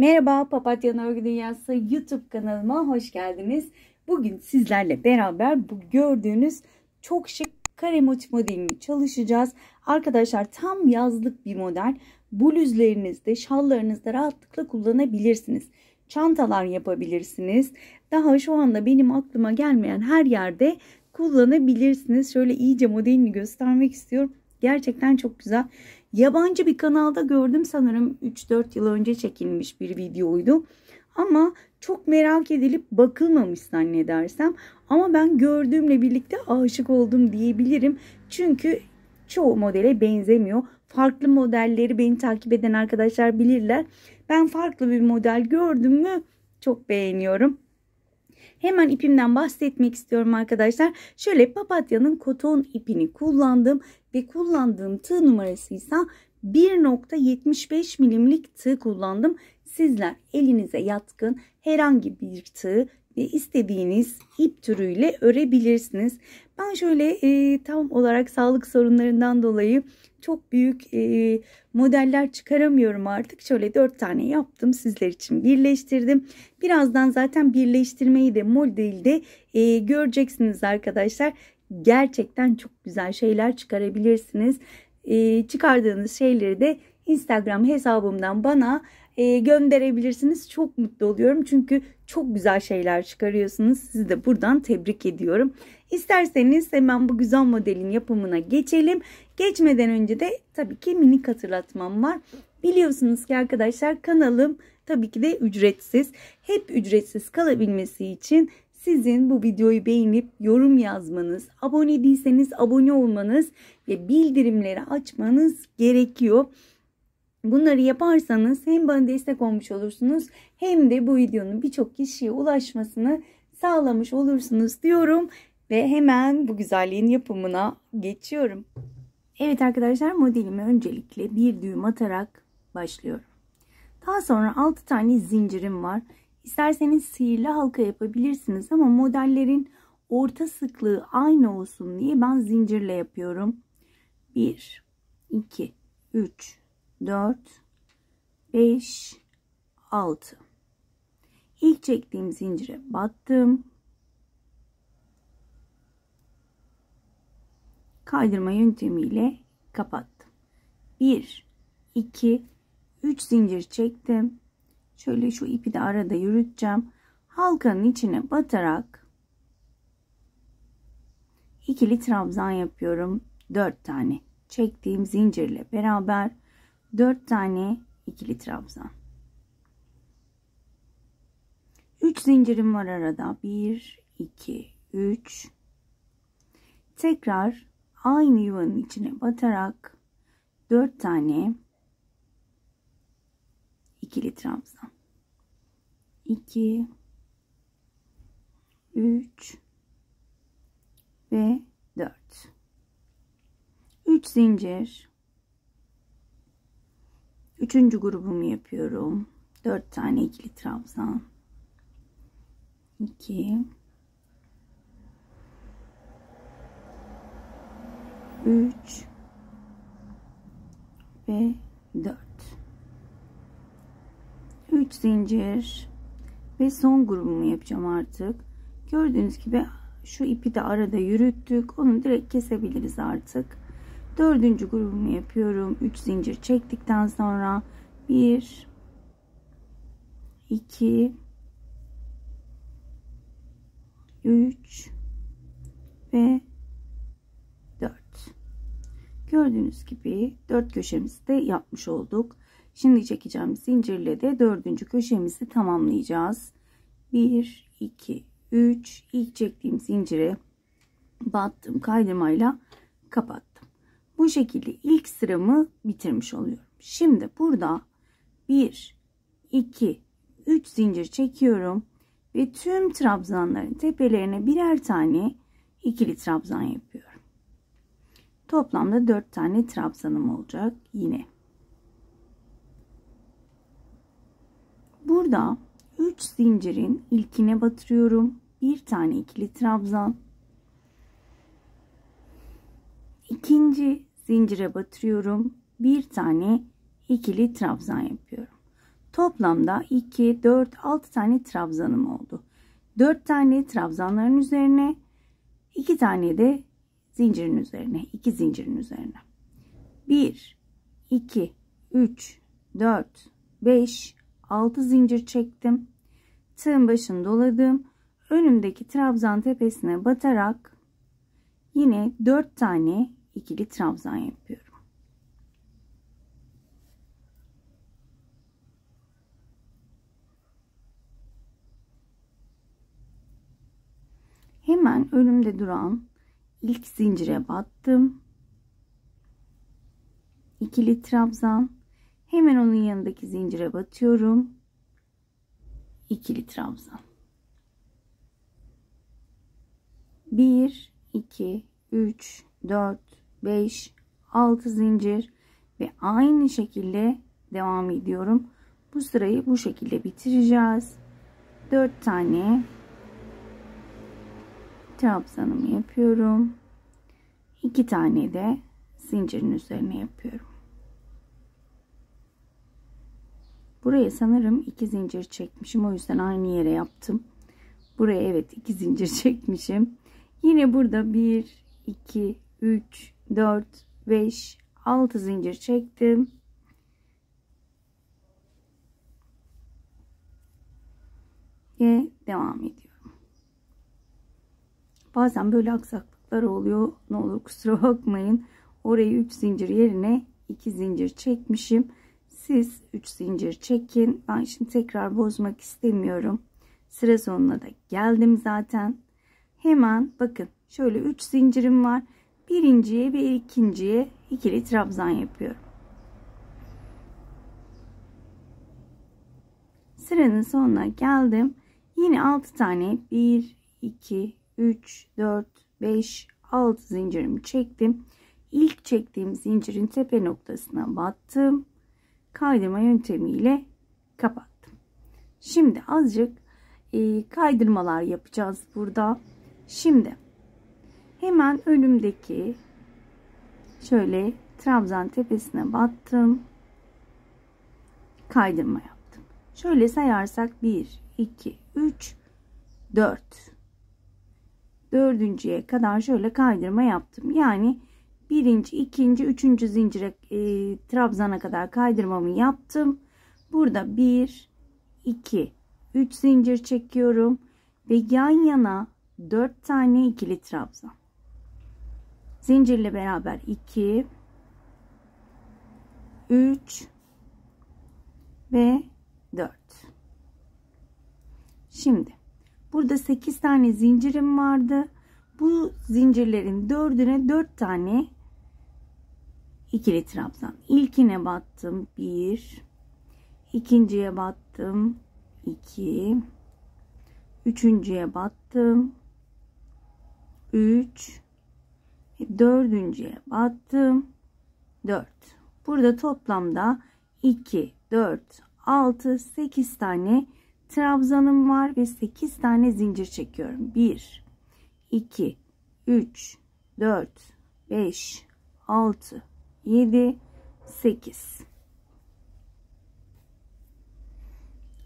Merhaba Papatya Örgü Dünyası YouTube kanalıma hoş geldiniz. Bugün sizlerle beraber bu gördüğünüz çok şık kare motif modelini çalışacağız. Arkadaşlar tam yazlık bir model. Bluzlerinizde, şallarınızda rahatlıkla kullanabilirsiniz. Çantalar yapabilirsiniz. Daha şu anda benim aklıma gelmeyen her yerde kullanabilirsiniz. Şöyle iyice modelini göstermek istiyorum. Gerçekten çok güzel. Yabancı bir kanalda gördüm sanırım 3-4 yıl önce çekilmiş bir videoydu. Ama çok merak edilip bakılmamış zannedersem. Ama ben gördüğümle birlikte aşık oldum diyebilirim. Çünkü çoğu modele benzemiyor. Farklı modelleri beni takip eden arkadaşlar bilirler. Ben farklı bir model gördüm mü çok beğeniyorum. Hemen ipimden bahsetmek istiyorum arkadaşlar. Şöyle papatyanın koton ipini kullandım ve kullandığım tığ numarası ise 1.75 milimlik tığ kullandım. Sizler elinize yatkın herhangi bir tığ ve istediğiniz ip türüyle örebilirsiniz. Ben şöyle e, tam olarak sağlık sorunlarından dolayı çok büyük e, modeller çıkaramıyorum artık. Şöyle dört tane yaptım sizler için birleştirdim. Birazdan zaten birleştirmeyi de modelde e, göreceksiniz arkadaşlar. Gerçekten çok güzel şeyler çıkarabilirsiniz. E, çıkardığınız şeyleri de Instagram hesabımdan bana e, gönderebilirsiniz. Çok mutlu oluyorum çünkü çok güzel şeyler çıkarıyorsunuz. Sizi de buradan tebrik ediyorum. İsterseniz hemen bu güzel modelin yapımına geçelim. Geçmeden önce de tabii ki minik hatırlatmam var. Biliyorsunuz ki arkadaşlar kanalım tabii ki de ücretsiz. Hep ücretsiz kalabilmesi için sizin bu videoyu beğenip yorum yazmanız, abone değilseniz abone olmanız ve bildirimleri açmanız gerekiyor. Bunları yaparsanız hem bana destek olmuş olursunuz hem de bu videonun birçok kişiye ulaşmasını sağlamış olursunuz diyorum ve hemen bu güzelliğin yapımına geçiyorum. Evet arkadaşlar modelimi öncelikle bir düğüm atarak başlıyorum. Daha sonra 6 tane zincirim var. İsterseniz sihirli halka yapabilirsiniz ama modellerin orta sıklığı aynı olsun diye ben zincirle yapıyorum. 1 2 3 4 5 6 İlk çektiğim zincire battım. Kaydırma yöntemiyle kapattım. 1 2 3 zincir çektim. Şöyle şu ipi de arada yürüteceğim. Halkanın içine batarak ikili trabzan yapıyorum. 4 tane çektiğim zincirle beraber 4 tane ikili trabzan. 3 zincirim var arada. 1 2 3 Tekrar aynı yuvanın içine batarak 4 tane ikili trabzan. 2 3 ve 4 3 zincir Üçüncü grubumu yapıyorum. Dört tane ikili trabzan. İki. Üç. Ve dört. Üç zincir. Ve son grubumu yapacağım artık. Gördüğünüz gibi şu ipi de arada yürüttük. Onu direkt kesebiliriz artık. Dördüncü grubumu yapıyorum. 3 zincir çektikten sonra 1 2 3 ve 4 gördüğünüz gibi 4 köşemizi de yapmış olduk. Şimdi çekeceğim zincirle de dördüncü köşemizi tamamlayacağız. 1 2 3 ilk çektiğim zincire battım kaydırmayla kapattım bu şekilde ilk sıramı bitirmiş oluyorum. Şimdi burada 1, 2, 3 zincir çekiyorum ve tüm trabzanların tepelerine birer tane ikili trabzan yapıyorum. Toplamda 4 tane trabzanım olacak yine. Burada 3 zincirin ilkine batırıyorum. Bir tane ikili trabzan. İkinci zincire batırıyorum. Bir tane ikili trabzan yapıyorum. Toplamda 2, 4, 6 tane trabzanım oldu. 4 tane trabzanların üzerine 2 tane de zincirin üzerine. 2 zincirin üzerine. 1, 2, 3, 4, 5, 6 zincir çektim. Tığın başını doladım. Önümdeki trabzan tepesine batarak yine 4 tane ikili trabzan yapıyorum. Hemen önümde duran ilk zincire battım. İkili trabzan. Hemen onun yanındaki zincire batıyorum. İkili trabzan. 1 2 3 4 5 6 zincir ve aynı şekilde devam ediyorum. Bu sırayı bu şekilde bitireceğiz. 4 tane trabzanımı yapıyorum. 2 tane de zincirin üzerine yapıyorum. Buraya sanırım iki zincir çekmişim. O yüzden aynı yere yaptım. Buraya evet iki zincir çekmişim. Yine burada 1, 2, 3, 4, 5, 6 zincir çektim. Ve devam ediyorum. Bazen böyle aksaklıklar oluyor. Ne olur kusura bakmayın. Orayı 3 zincir yerine 2 zincir çekmişim. Siz 3 zincir çekin. Ben şimdi tekrar bozmak istemiyorum. Sıra sonuna da geldim zaten. Hemen bakın şöyle 3 zincirim var. Birinciye ve ikinciye ikili trabzan yapıyorum. Sıranın sonuna geldim. Yine 6 tane 1, 2, 3, 4, 5, 6 zincirimi çektim. İlk çektiğim zincirin tepe noktasına battım. Kaydırma yöntemiyle kapattım. Şimdi azıcık e, kaydırmalar yapacağız burada. Şimdi hemen önümdeki şöyle trabzan tepesine battım. Kaydırma yaptım. Şöyle sayarsak 1, 2, 3, 4. Dördüncüye kadar şöyle kaydırma yaptım. Yani birinci, ikinci, üçüncü zincire e, trabzana kadar kaydırmamı yaptım. Burada 1, 2, 3 zincir çekiyorum ve yan yana 4 tane ikili trabzan. Zincirle beraber 2 3 ve 4. Şimdi burada 8 tane zincirim vardı. Bu zincirlerin dördüne 4 tane ikili trabzan. İlkine battım 1 ikinciye battım 2 üçüncüye battım 3 dördüncüye battım. 4 burada toplamda 2 4 6 8 tane trabzanım var ve 8 tane zincir çekiyorum. 1 2 3 4 5 6 7 8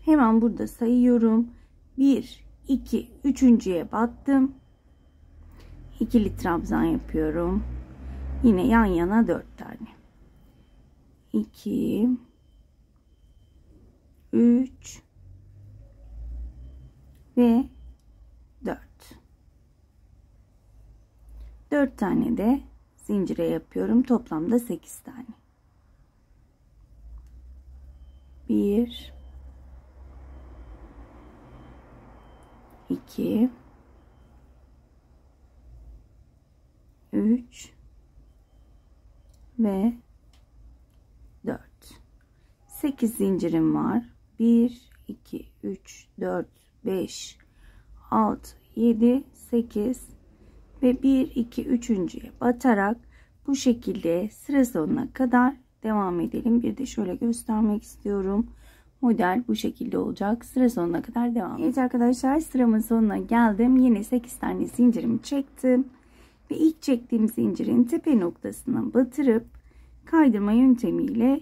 hemen burada sayıyorum. 1 2 üçüncüye battım ikili trabzan yapıyorum. Yine yan yana 4 tane. 2 3 ve 4. 4 tane de zincire yapıyorum. Toplamda 8 tane. 1 2 3 ve 4 8 zincirim var. 1 2 3 4 5 6 7 8 ve 1 2 üçüncüye batarak bu şekilde sıra sonuna kadar devam edelim. Bir de şöyle göstermek istiyorum. Model bu şekilde olacak. Sıra sonuna kadar devam. Evet arkadaşlar sıramın sonuna geldim. Yine 8 tane zincirimi çektim ve ilk çektiğim zincirin tepe noktasına batırıp kaydırma yöntemiyle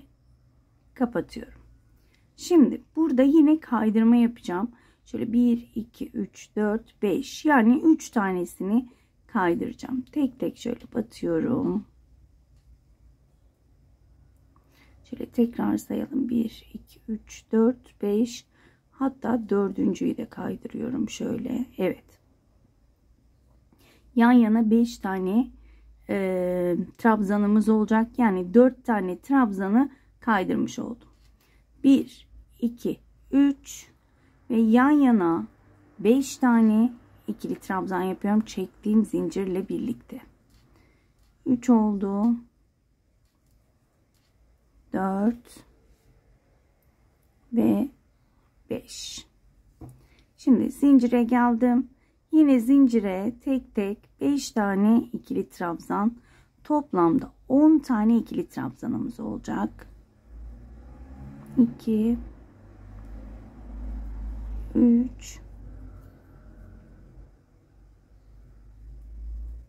kapatıyorum. Şimdi burada yine kaydırma yapacağım. Şöyle 1, 2, 3, 4, 5 yani 3 tanesini kaydıracağım. Tek tek şöyle batıyorum. Şöyle tekrar sayalım. 1, 2, 3, 4, 5 hatta dördüncüyü de kaydırıyorum şöyle. Evet. Yan yana 5 tane e, trabzanımız olacak. Yani 4 tane trabzanı kaydırmış oldum. 1, 2, 3 ve yan yana 5 tane ikili trabzan yapıyorum. Çektiğim zincirle birlikte. 3 oldu. 4 ve 5. Şimdi zincire geldim. Yine zincire tek tek 5 tane ikili trabzan. Toplamda 10 tane ikili trabzanımız olacak. 2 3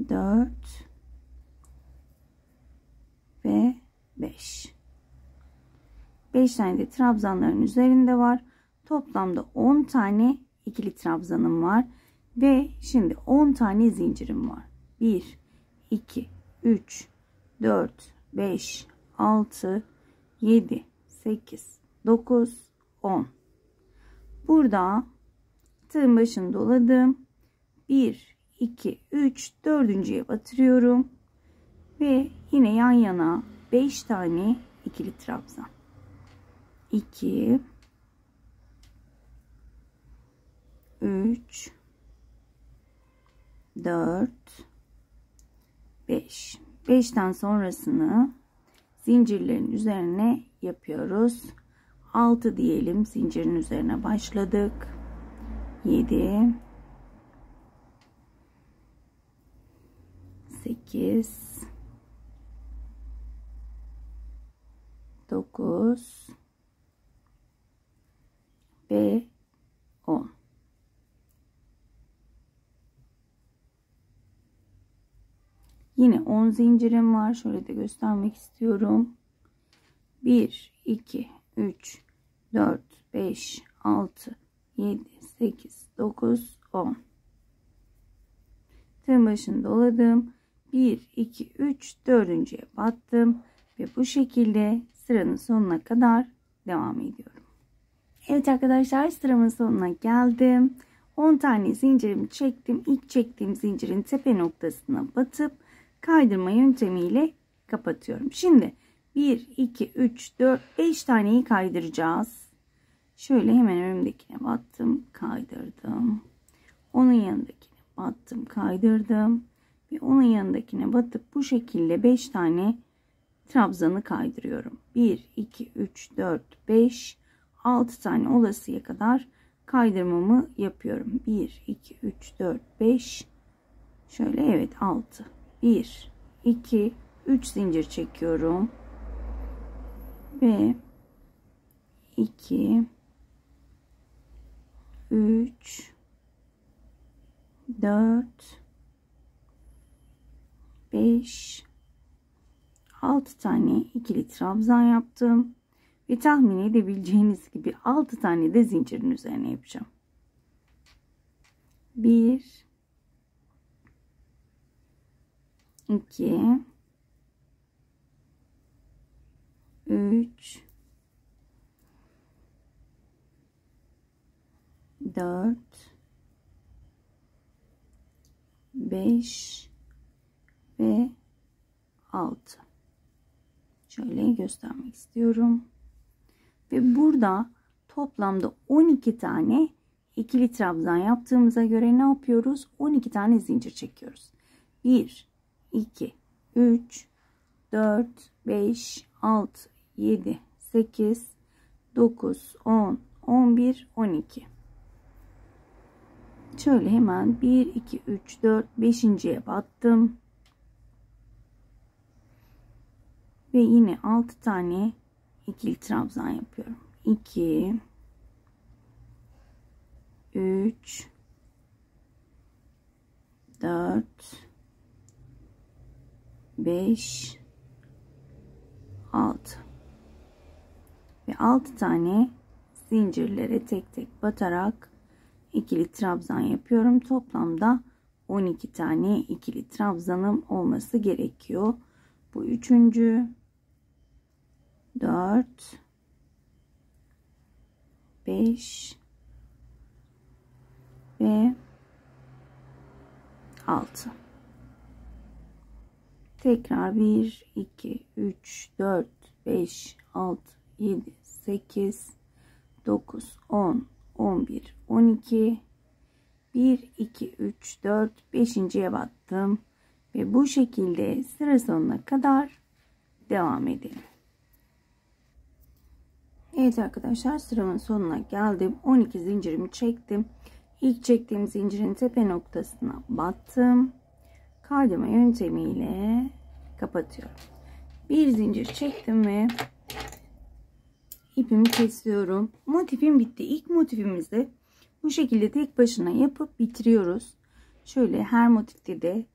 4 ve 5 5 tane de trabzanların üzerinde var. Toplamda 10 tane ikili trabzanım var. Ve şimdi 10 tane zincirim var. 1, 2, 3, 4, 5, 6, 7, 8, 9, 10. Burada tığın başını doladım. 1, 2, 3, dördüncüye batırıyorum. Ve yine yan yana 5 tane ikili trabzan. 2 3 4 5 5'ten sonrasını zincirlerin üzerine yapıyoruz. 6 diyelim zincirin üzerine başladık. 7 8 9 ve 10 Yine 10 zincirim var. Şöyle de göstermek istiyorum. 1, 2, 3, 4, 5, 6, 7, 8, 9, 10. Tığın başını doladım. 1, 2, 3, 4.ye battım. Ve bu şekilde sıranın sonuna kadar devam ediyorum. Evet arkadaşlar sıramın sonuna geldim. 10 tane zincirimi çektim. İlk çektiğim zincirin tepe noktasına batıp kaydırma yöntemiyle kapatıyorum. Şimdi 1, 2, 3, 4, 5 taneyi kaydıracağız. Şöyle hemen önümdekine battım, kaydırdım. Onun yanındakine battım, kaydırdım. Ve onun yanındakine batıp bu şekilde 5 tane trabzanı kaydırıyorum. 1, 2, 3, 4, 5, 6 tane olasıya kadar kaydırmamı yapıyorum. 1, 2, 3, 4, 5. Şöyle evet 6. 1 2 3 zincir çekiyorum. Ve 2 3 4 5 6 tane ikili trabzan yaptım. Ve tahmin edebileceğiniz gibi 6 tane de zincirin üzerine yapacağım. 1 2 3 4 5 ve 6 şöyle göstermek istiyorum. Ve burada toplamda 12 tane ikili trabzan yaptığımıza göre ne yapıyoruz? 12 tane zincir çekiyoruz. 1 2, 3, 4, 5, 6, 7, 8, 9, 10, 11, 12. Şöyle hemen 1, 2, 3, 4, 5.ye battım. Ve yine 6 tane ikili trabzan yapıyorum. 2 3 4 5 6 ve 6 tane zincirlere tek tek batarak ikili trabzan yapıyorum. Toplamda 12 tane ikili trabzanım olması gerekiyor. Bu üçüncü, dört, beş ve altı. Tekrar 1, 2, 3, 4, 5, 6, 7, 8, 9, 10, 11, 12, 1, 2, 3, 4, 5.ye battım. Ve bu şekilde sıra sonuna kadar devam edelim. Evet arkadaşlar sıramın sonuna geldim. 12 zincirimi çektim. İlk çektiğim zincirin tepe noktasına battım. Kaydırma yöntemiyle kapatıyorum. Bir zincir çektim ve ipimi kesiyorum. Motifim bitti. İlk motifimizi bu şekilde tek başına yapıp bitiriyoruz. Şöyle her motifte de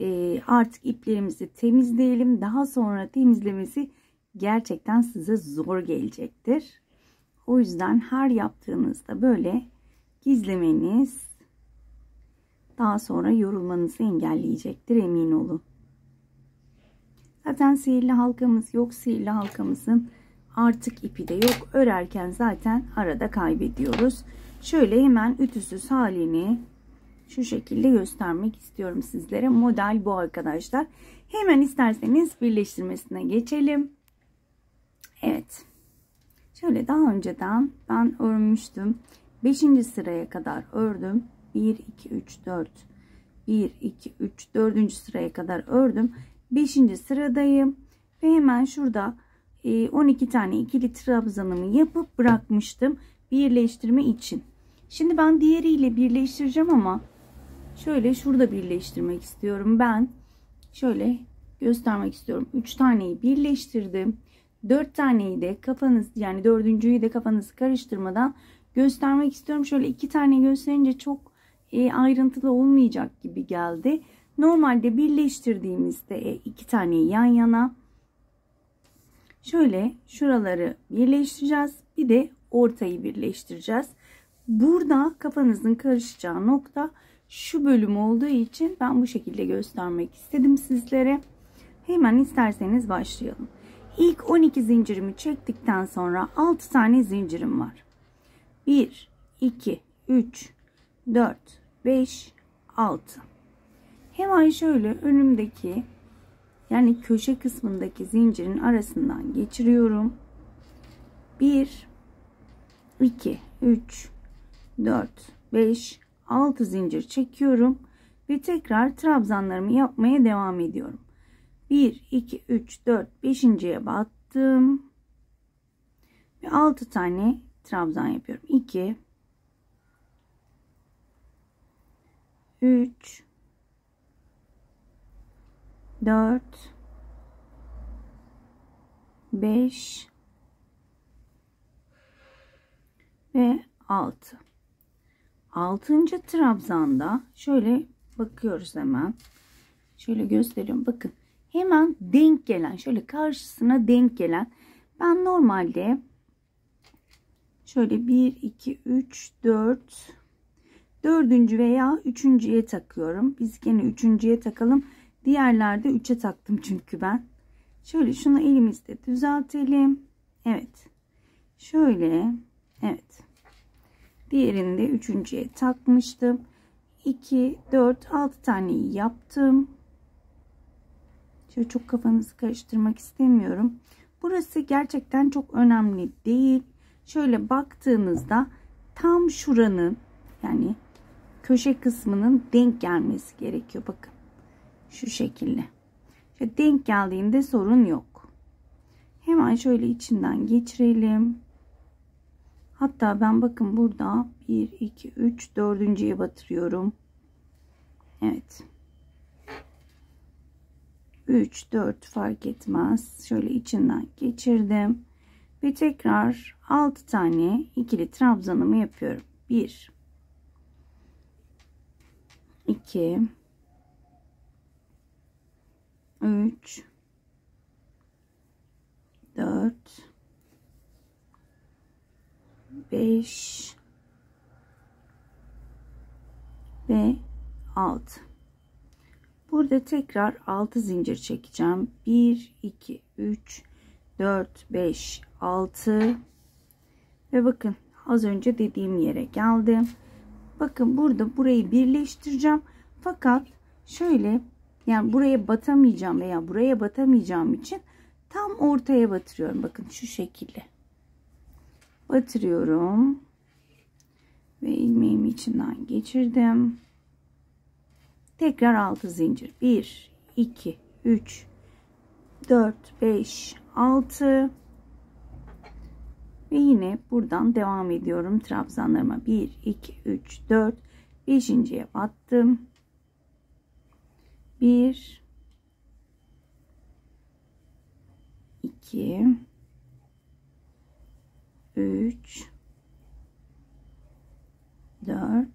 e, artık iplerimizi temizleyelim. Daha sonra temizlemesi gerçekten size zor gelecektir. O yüzden her yaptığınızda böyle gizlemeniz daha sonra yorulmanızı engelleyecektir emin olun. Zaten sihirli halkamız yok. Sihirli halkamızın artık ipi de yok. Örerken zaten arada kaybediyoruz. Şöyle hemen ütüsüz halini şu şekilde göstermek istiyorum sizlere. Model bu arkadaşlar. Hemen isterseniz birleştirmesine geçelim. Evet. Şöyle daha önceden ben örmüştüm. 5. sıraya kadar ördüm. 1, 2, 3, 4. 1, 2, 3, 4. sıraya kadar ördüm. 5. sıradayım. Ve hemen şurada 12 e, tane ikili trabzanımı yapıp bırakmıştım. Birleştirme için. Şimdi ben diğeriyle birleştireceğim ama şöyle şurada birleştirmek istiyorum. Ben şöyle göstermek istiyorum. 3 taneyi birleştirdim. 4 taneyi de kafanız yani dördüncüyü de kafanızı karıştırmadan göstermek istiyorum. Şöyle 2 tane gösterince çok e, ayrıntılı olmayacak gibi geldi. Normalde birleştirdiğimizde e, iki taneyi yan yana şöyle şuraları birleştireceğiz. Bir de ortayı birleştireceğiz. Burada kafanızın karışacağı nokta şu bölüm olduğu için ben bu şekilde göstermek istedim sizlere. Hemen isterseniz başlayalım. İlk 12 zincirimi çektikten sonra 6 tane zincirim var. 1, 2, 3, 4, 5, 6. Hemen şöyle önümdeki yani köşe kısmındaki zincirin arasından geçiriyorum. 1, 2, 3, 4, 5, 6 zincir çekiyorum ve tekrar trabzanlarımı yapmaya devam ediyorum. 1, 2, 3, 4, 5.ye battım. Ve 6 tane trabzan yapıyorum. 2, 3, 4, 5 ve 6. 6. trabzanda şöyle bakıyoruz hemen. Şöyle gösteriyorum. Bakın hemen denk gelen şöyle karşısına denk gelen ben normalde şöyle 1 2 3 4 dördüncü veya üçüncüye takıyorum. Biz gene üçüncüye takalım. Diğerlerde üçe taktım çünkü ben. Şöyle şunu elimizde düzeltelim. Evet. Şöyle. Evet. Diğerini de üçüncüye takmıştım. 2, 4, 6 tane yaptım. Şöyle çok kafanızı karıştırmak istemiyorum. Burası gerçekten çok önemli değil. Şöyle baktığınızda tam şuranın yani köşe kısmının denk gelmesi gerekiyor. Bakın şu şekilde. Şöyle denk geldiğinde sorun yok. Hemen şöyle içinden geçirelim. Hatta ben bakın burada 1, 2, 3, dördüncüye batırıyorum. Evet. 3, 4 fark etmez. Şöyle içinden geçirdim. Ve tekrar 6 tane ikili trabzanımı yapıyorum. 1 2 3 4 5 5 ve 6 burada tekrar 6 zincir çekeceğim. 1 2 3 4 5 6 ve bakın az önce dediğim yere geldim bakın burada burayı birleştireceğim. Fakat şöyle yani buraya batamayacağım veya buraya batamayacağım için tam ortaya batırıyorum. Bakın şu şekilde. Batırıyorum. Ve ilmeğimi içinden geçirdim. Tekrar 6 zincir. 1 2 3 4 5 6 ve yine buradan devam ediyorum trabzanlarıma. 1 2 3 4 5.ye battım. 1 2 3 4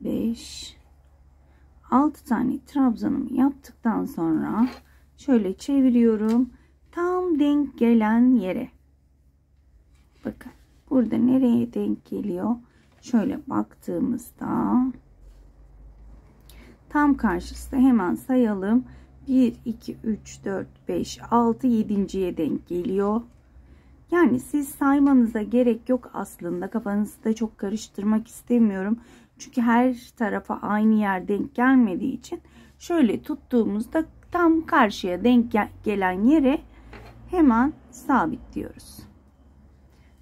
5 6 tane trabzanımı yaptıktan sonra şöyle çeviriyorum tam denk gelen yere. Bakın burada nereye denk geliyor? Şöyle baktığımızda tam karşısında hemen sayalım. 1 2 3 4 5 6 7.ye denk geliyor. Yani siz saymanıza gerek yok aslında. Kafanızı da çok karıştırmak istemiyorum. Çünkü her tarafa aynı yer denk gelmediği için şöyle tuttuğumuzda tam karşıya denk gelen yere hemen sabitliyoruz.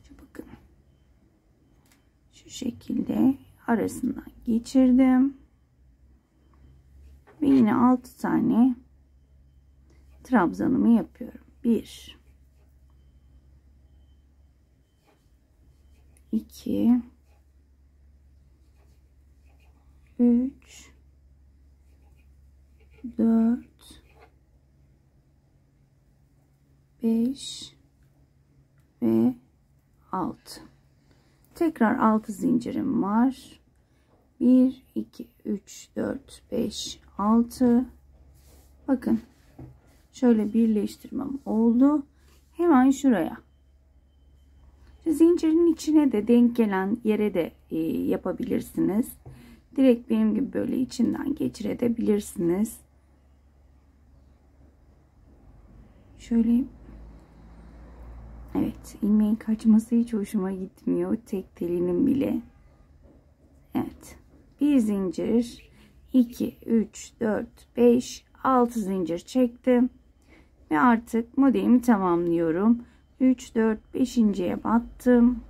Şu bakın. Şu şekilde arasından geçirdim. Ve yine 6 tane trabzanımı yapıyorum. 1 2 3 4 5 ve 6 tekrar 6 zincirim var. 1 2 3 4 5 6 bakın şöyle birleştirmem oldu. Hemen şuraya. Şu zincirin içine de denk gelen yere de e, yapabilirsiniz. Direkt benim gibi böyle içinden geçirebilirsiniz. Şöyle Evet ilmeğin kaçması hiç hoşuma gitmiyor. Tek telinin bile. Evet. Bir zincir. 2, 3, 4, 5, 6 zincir çektim. Ve artık modelimi tamamlıyorum. 3, 4, 5.ye battım.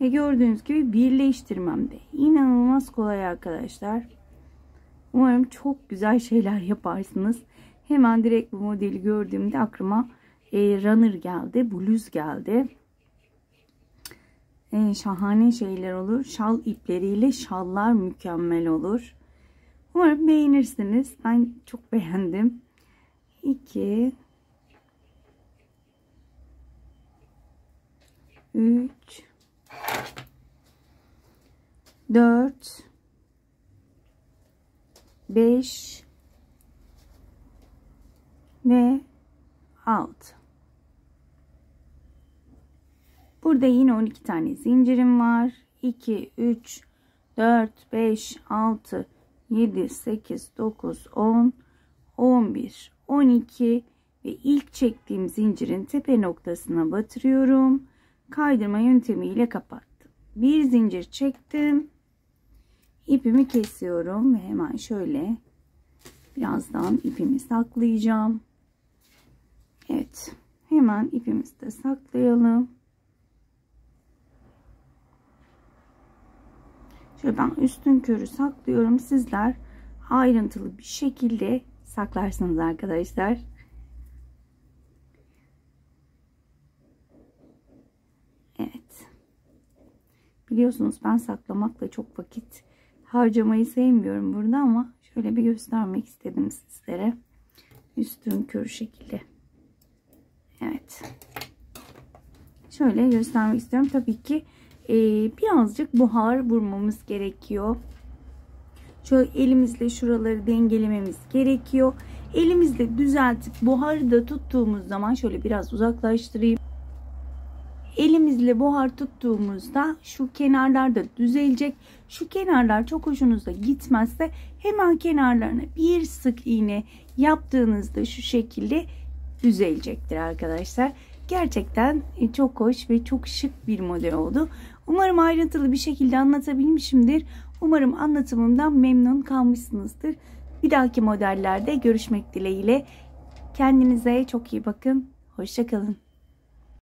Ve gördüğünüz gibi birleştirmem de inanılmaz kolay arkadaşlar. Umarım çok güzel şeyler yaparsınız. Hemen direkt bu modeli gördüğümde aklıma e, runner geldi. Bluz geldi. E, şahane şeyler olur. Şal ipleriyle şallar mükemmel olur. Umarım beğenirsiniz. Ben çok beğendim. 2 3 4 5 ve 6 Burada yine 12 tane zincirim var. 2, 3, 4, 5, 6, 7, 8, 9, 10, 11, 12 ve ilk çektiğim zincirin tepe noktasına batırıyorum. Kaydırma yöntemiyle kapattım. Bir zincir çektim. İpimi kesiyorum ve hemen şöyle birazdan ipimi saklayacağım. Evet. Hemen ipimizi de saklayalım. Şöyle ben üstün körü saklıyorum. Sizler ayrıntılı bir şekilde saklarsınız arkadaşlar. Evet. Biliyorsunuz ben saklamakla çok vakit harcamayı sevmiyorum burada ama şöyle bir göstermek istedim sizlere. Üstün körü şekilde. Evet. Şöyle göstermek istiyorum. Tabii ki e, birazcık buhar vurmamız gerekiyor. Şöyle elimizle şuraları dengelememiz gerekiyor. Elimizle düzeltip buharı da tuttuğumuz zaman şöyle biraz uzaklaştırayım. elimizle buhar tuttuğumuzda şu kenarlar da düzelecek. Şu kenarlar çok hoşunuza gitmezse hemen kenarlarına bir sık iğne yaptığınızda şu şekilde düzelecektir arkadaşlar. Gerçekten e, çok hoş ve çok şık bir model oldu. Umarım ayrıntılı bir şekilde anlatabilmişimdir. Umarım anlatımımdan memnun kalmışsınızdır. Bir dahaki modellerde görüşmek dileğiyle. Kendinize çok iyi bakın. Hoşçakalın.